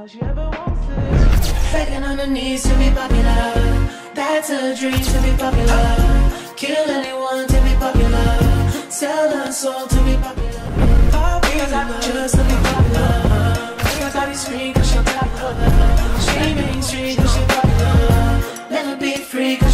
All she ever wants is Begging on her knees to be popular. That's a dream to be popular. Kill anyone to be popular. Sell her soul to be popular. Popular just to be popular. Everybody scream cause she popular. She mainstream cause she popular. Let her be free cause.